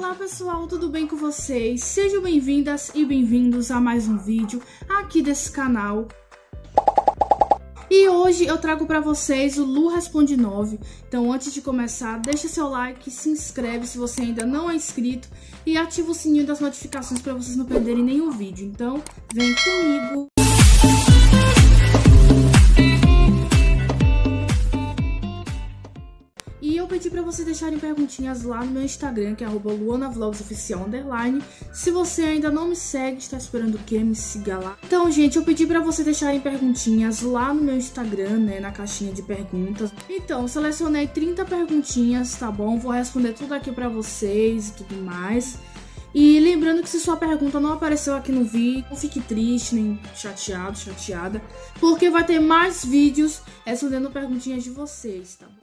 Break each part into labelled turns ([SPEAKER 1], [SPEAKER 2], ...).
[SPEAKER 1] Olá pessoal, tudo bem com vocês? Sejam bem-vindas e bem-vindos a mais um vídeo aqui desse canal. E hoje eu trago para vocês o Lu Responde 9. Então antes de começar, deixa seu like, se inscreve se você ainda não é inscrito e ativa o sininho das notificações para vocês não perderem nenhum vídeo. Então vem comigo! Pedi para vocês deixarem perguntinhas lá no meu Instagram, que é luanavlogsoficial underline. Se você ainda não me segue, está esperando o que? Me siga lá. Então, gente, eu pedi para vocês deixarem perguntinhas lá no meu Instagram, né, na caixinha de perguntas. Então, selecionei 30 perguntinhas, tá bom? Vou responder tudo aqui para vocês e tudo mais. E lembrando que se sua pergunta não apareceu aqui no vídeo, não fique triste, nem chateado, chateada, porque vai ter mais vídeos respondendo perguntinhas de vocês, tá bom?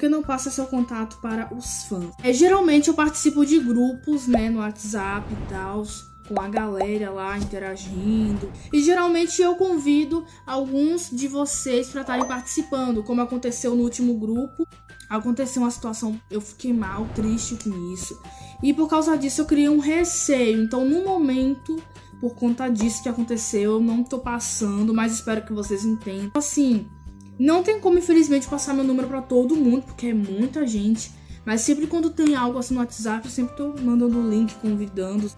[SPEAKER 1] Que não passa seu contato para os fãs. É, geralmente eu participo de grupos, né, no WhatsApp e tal, com a galera lá interagindo. E geralmente eu convido alguns de vocês para estarem participando, como aconteceu no último grupo. Aconteceu uma situação, eu fiquei mal, triste com isso. E por causa disso eu criei um receio. Então, no momento, por conta disso que aconteceu, eu não tô passando, mas espero que vocês entendam. Assim, não tem como, infelizmente, passar meu número para todo mundo, porque é muita gente. Mas sempre quando tem algo assim no WhatsApp, eu sempre tô mandando o link, convidando.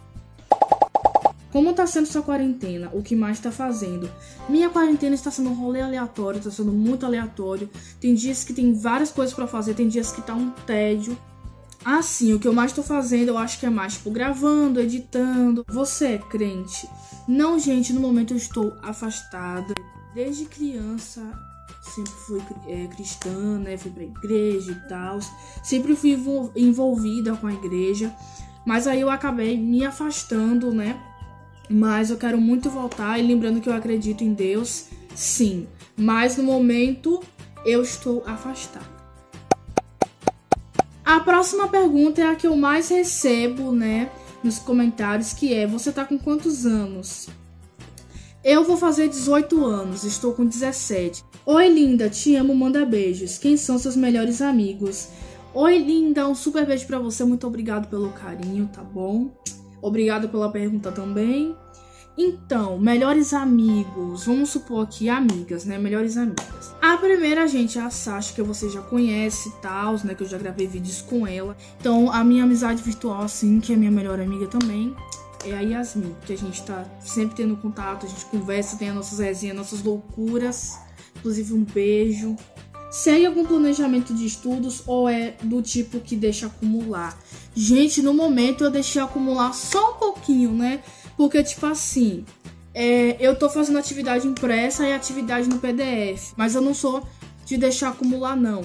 [SPEAKER 1] Como tá sendo sua quarentena? O que mais tá fazendo? Minha quarentena está sendo um rolê aleatório, tá sendo muito aleatório. Tem dias que tem várias coisas para fazer, tem dias que tá um tédio. Assim, o que eu mais tô fazendo, eu acho que é mais tipo gravando, editando. Você é crente? Não, gente, no momento eu estou afastada. Desde criança sempre fui é, cristã, né? Fui pra igreja e tal. Sempre fui envolvida com a igreja. Mas aí eu acabei me afastando, né? Mas eu quero muito voltar. E lembrando que eu acredito em Deus, sim. Mas no momento eu estou afastada. A próxima pergunta é a que eu mais recebo, né? Nos comentários, que é: Você tá com quantos anos? Eu vou fazer 18 anos, estou com 17. Oi, linda, te amo, manda beijos. Quem são seus melhores amigos? Oi, linda, um super beijo para você. Muito obrigado pelo carinho, tá bom? Obrigado pela pergunta também. Então, melhores amigos, vamos supor aqui amigas, né? Melhores amigas. A primeira, gente, é a Sasha, que você já conhece e tal, né? Que eu já gravei vídeos com ela. Então, a minha amizade virtual, assim, que é minha melhor amiga também é a Yasmin, que a gente tá sempre tendo contato, a gente conversa, tem as nossas resenhas, nossas loucuras. Inclusive, um beijo. Segue algum planejamento de estudos ou é do tipo que deixa acumular? Gente, no momento eu deixei acumular só um pouquinho, né? Porque, tipo assim, é, eu tô fazendo atividade impressa e atividade no PDF, mas eu não sou de deixar acumular, não.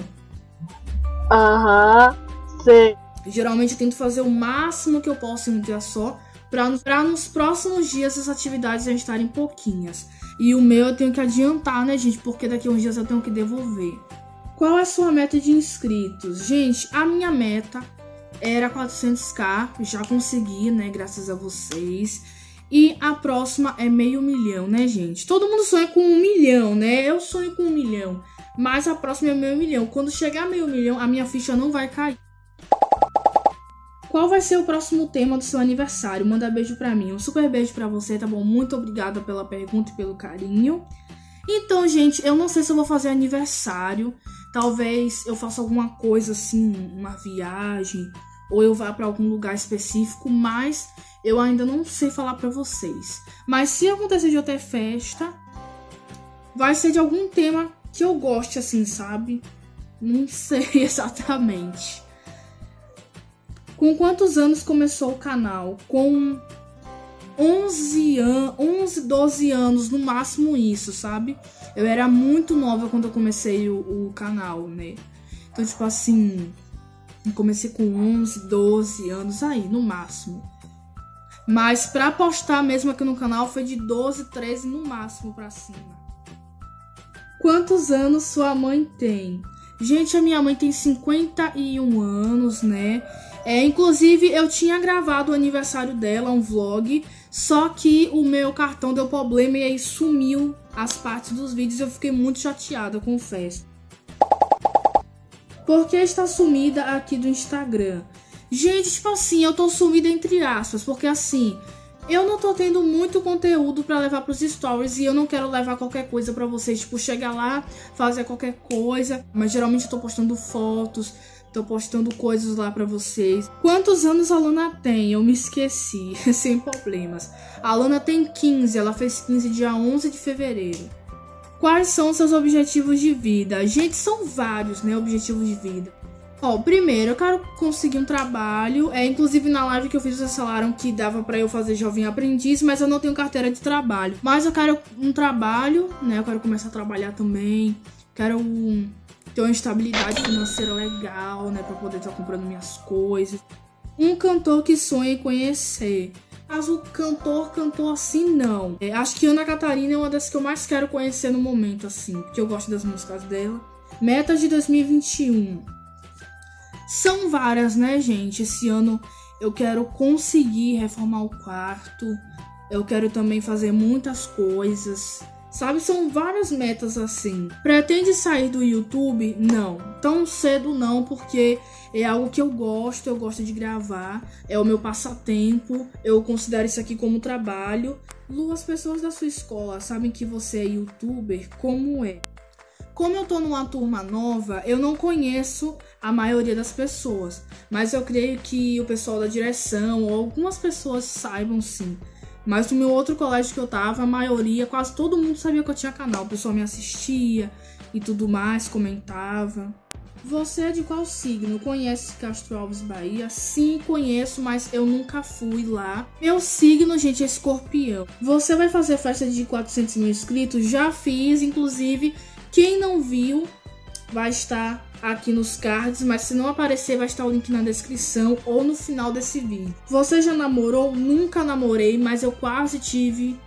[SPEAKER 2] Aham, sei.
[SPEAKER 1] Geralmente eu tento fazer o máximo que eu posso em um dia só, para nos próximos dias as atividades já estarem pouquinhas. E o meu eu tenho que adiantar, né, gente? Porque daqui a uns dias eu tenho que devolver. Qual é a sua meta de inscritos? Gente, a minha meta era 400k, já consegui, né, graças a vocês. E a próxima é meio milhão, né, gente? Todo mundo sonha com um milhão, né? Eu sonho com um milhão. Mas a próxima é meio milhão. Quando chegar meio milhão, a minha ficha não vai cair. Qual vai ser o próximo tema do seu aniversário? Manda beijo pra mim. Um super beijo pra você, tá bom? Muito obrigada pela pergunta e pelo carinho. Então, gente, eu não sei se eu vou fazer aniversário. Talvez eu faça alguma coisa assim, uma viagem, ou eu vá para algum lugar específico, mas eu ainda não sei falar para vocês. Mas se acontecer de eu ter festa, vai ser de algum tema que eu goste assim, sabe? Não sei exatamente. Com quantos anos começou o canal? Com 11 anos, 11, 12 anos, no máximo isso, sabe? Eu era muito nova quando eu comecei o, o canal, né? Então, tipo assim, comecei com 11, 12 anos aí, no máximo. Mas pra postar mesmo aqui no canal foi de 12, 13 no máximo pra cima. Quantos anos sua mãe tem? Gente, a minha mãe tem 51 anos, né? É, inclusive, eu tinha gravado o aniversário dela, um vlog, só que o meu cartão deu problema e aí sumiu as partes dos vídeos. Eu fiquei muito chateada, confesso. Por que está sumida aqui do Instagram? Gente, tipo assim, eu tô sumida entre aspas, porque assim, eu não tô tendo muito conteúdo para levar pros stories e eu não quero levar qualquer coisa para vocês, tipo, chegar lá, fazer qualquer coisa, mas geralmente eu tô postando fotos, tô postando coisas lá para vocês. Quantos anos a Luna tem? Eu me esqueci, sem problemas. A Luna tem 15, ela fez 15 dia 11 de fevereiro. Quais são seus objetivos de vida? Gente, são vários, né, objetivos de vida. Ó, primeiro, eu quero conseguir um trabalho. É, inclusive na live que eu fiz, vocês falaram que dava para eu fazer jovem aprendiz, mas eu não tenho carteira de trabalho. Mas eu quero um trabalho, né? Eu quero começar a trabalhar também. Quero um, ter uma estabilidade financeira legal, né? Pra poder estar comprando minhas coisas. Um cantor que sonha em conhecer. Mas o cantor, cantor assim, não. É, acho que Ana Catarina é uma das que eu mais quero conhecer no momento, assim. Porque eu gosto das músicas dela. Metas de 2021. São várias, né, gente? Esse ano eu quero conseguir reformar o quarto. Eu quero também fazer muitas coisas. Sabe, são várias metas assim. Pretende sair do YouTube? Não. Tão cedo não, porque é algo que eu gosto, eu gosto de gravar, é o meu passatempo, eu considero isso aqui como trabalho. Lu, as pessoas da sua escola sabem que você é youtuber? Como é? Como eu tô numa turma nova, eu não conheço a maioria das pessoas, mas eu creio que o pessoal da direção ou algumas pessoas saibam sim. Mas no meu outro colégio que eu tava, a maioria, quase todo mundo sabia que eu tinha canal. O pessoal me assistia e tudo mais, comentava. Você é de qual signo? Conhece Castro Alves Bahia? Sim, conheço, mas eu nunca fui lá. Meu signo, gente, é escorpião. Você vai fazer festa de 400 mil inscritos? Já fiz, inclusive quem não viu, vai estar aqui nos cards, mas se não aparecer, vai estar o link na descrição ou no final desse vídeo. Você já namorou? Nunca namorei, mas eu quase tive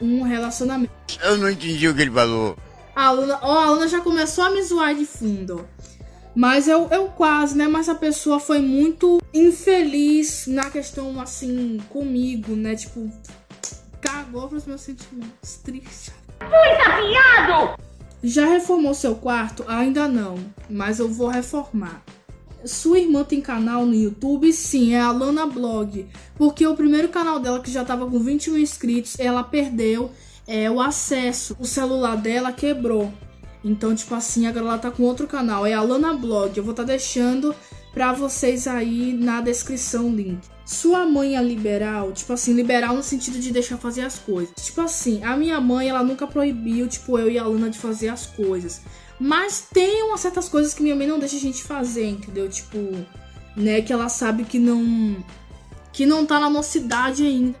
[SPEAKER 1] um relacionamento.
[SPEAKER 2] Eu não entendi o que ele falou.
[SPEAKER 1] A aluna, ó, a aluna já começou a me zoar de fundo. Mas eu, eu quase, né? Mas a pessoa foi muito infeliz na questão, assim, comigo, né? Tipo, cagou pros meus sentimentos. Triste. Muito viado! Já reformou seu quarto? Ainda não, mas eu vou reformar. Sua irmã tem canal no YouTube? Sim, é a Lana Blog. Porque o primeiro canal dela, que já tava com 20 mil inscritos, ela perdeu é, o acesso. O celular dela quebrou. Então, tipo assim, agora ela tá com outro canal. É a Lana Blog. Eu vou estar tá deixando para vocês aí na descrição o link. Sua mãe é liberal, tipo assim, liberal no sentido de deixar fazer as coisas. Tipo assim, a minha mãe, ela nunca proibiu, tipo, eu e a Luna de fazer as coisas. Mas tem umas certas coisas que minha mãe não deixa a gente fazer, entendeu? Tipo, né, que ela sabe que não que não tá na nossa idade ainda.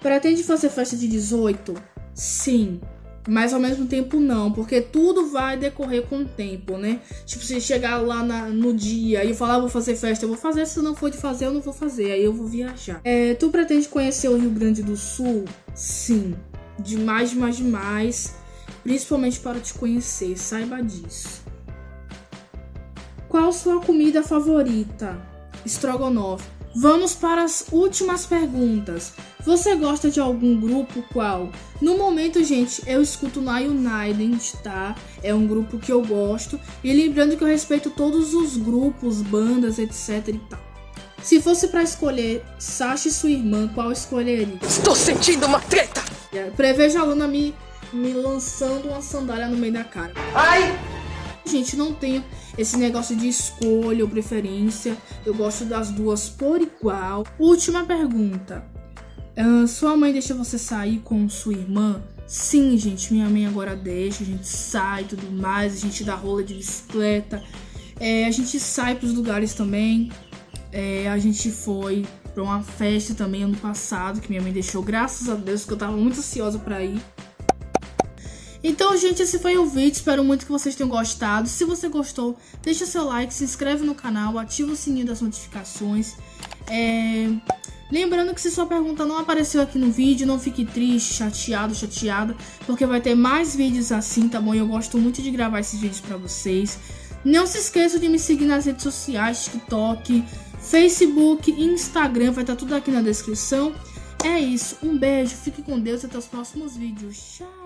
[SPEAKER 1] Pretende fazer festa de 18? Sim. Mas ao mesmo tempo não, porque tudo vai decorrer com o tempo, né? Tipo, se chegar lá na, no dia e falar, ah, vou fazer festa, eu vou fazer. Se não for de fazer, eu não vou fazer. Aí eu vou viajar. É, tu pretende conhecer o Rio Grande do Sul? Sim. Demais, demais, demais. Principalmente para te conhecer, saiba disso. Qual sua comida favorita? Estrogonofe. Vamos para as últimas perguntas. Você gosta de algum grupo? Qual? No momento, gente, eu escuto na United, tá? É um grupo que eu gosto. E lembrando que eu respeito todos os grupos, bandas, etc e tal. Se fosse para escolher Sasha e sua irmã, qual escolheria?
[SPEAKER 3] Estou sentindo uma treta!
[SPEAKER 1] Prevejo a Luna me, me lançando uma sandália no meio da cara.
[SPEAKER 3] Ai!
[SPEAKER 1] Gente, não tenho esse negócio de escolha ou preferência. Eu gosto das duas por igual. Última pergunta. Uh, sua mãe deixa você sair com sua irmã? Sim, gente, minha mãe agora deixa, a gente sai tudo mais, a gente dá rola de bicicleta, é, a gente sai para os lugares também. É, a gente foi para uma festa também ano passado que minha mãe deixou, graças a Deus, que eu tava muito ansiosa para ir. Então, gente, esse foi o vídeo. Espero muito que vocês tenham gostado. Se você gostou, deixa seu like, se inscreve no canal, ativa o sininho das notificações. É... Lembrando que se sua pergunta não apareceu aqui no vídeo, não fique triste, chateado, chateada, porque vai ter mais vídeos assim, tá bom? Eu gosto muito de gravar esses vídeos pra vocês. Não se esqueça de me seguir nas redes sociais, TikTok, Facebook, Instagram, vai estar tá tudo aqui na descrição. É isso, um beijo, fique com Deus e até os próximos vídeos. Tchau!